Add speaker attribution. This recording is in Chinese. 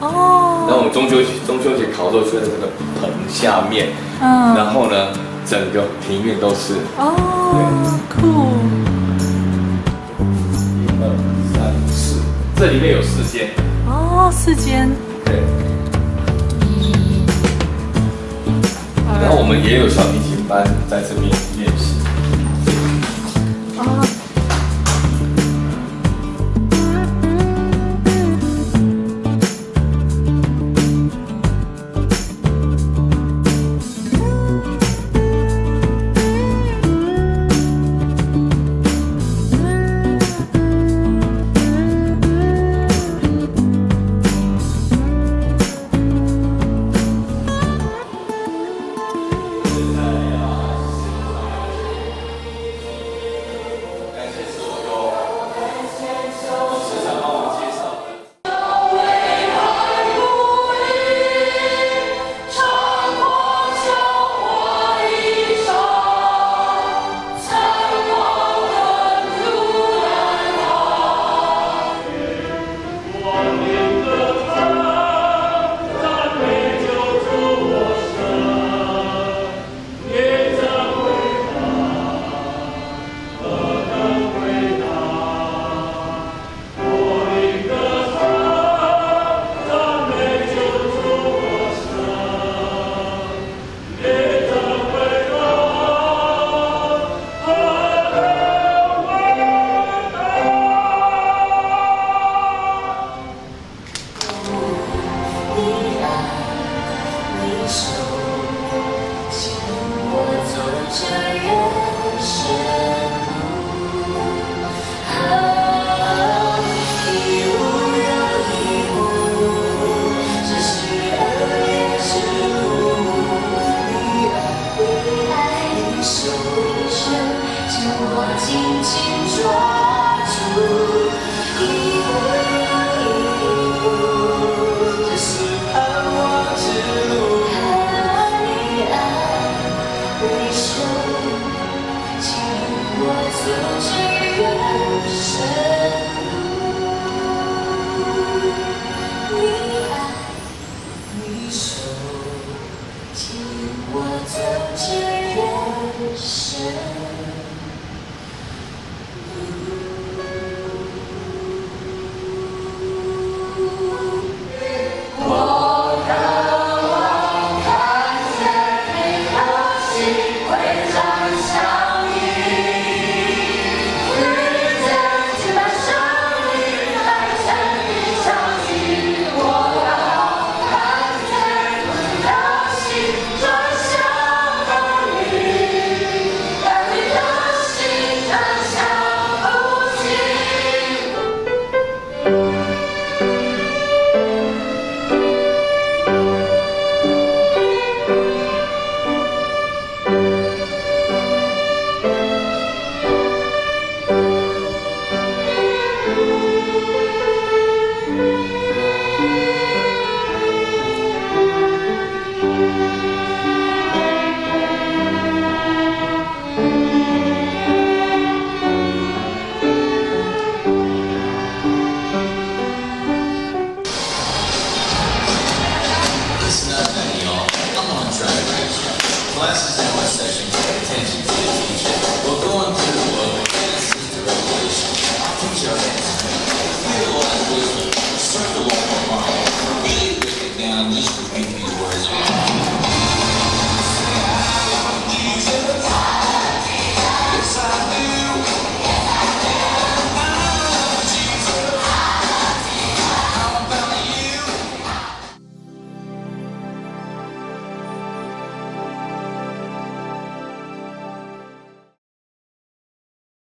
Speaker 1: 哦，
Speaker 2: 然后我们中秋中秋节烤肉就在这个棚下面，
Speaker 1: 嗯，
Speaker 2: 然后呢，整个平面都是
Speaker 1: 哦，酷，
Speaker 2: 一二三四，这里面有四间，
Speaker 1: 哦，四间，
Speaker 2: 对，
Speaker 1: 一，
Speaker 2: 然后我们也有小提琴班在这边练习。
Speaker 1: 哦，走进人生路，你爱，你，紧握。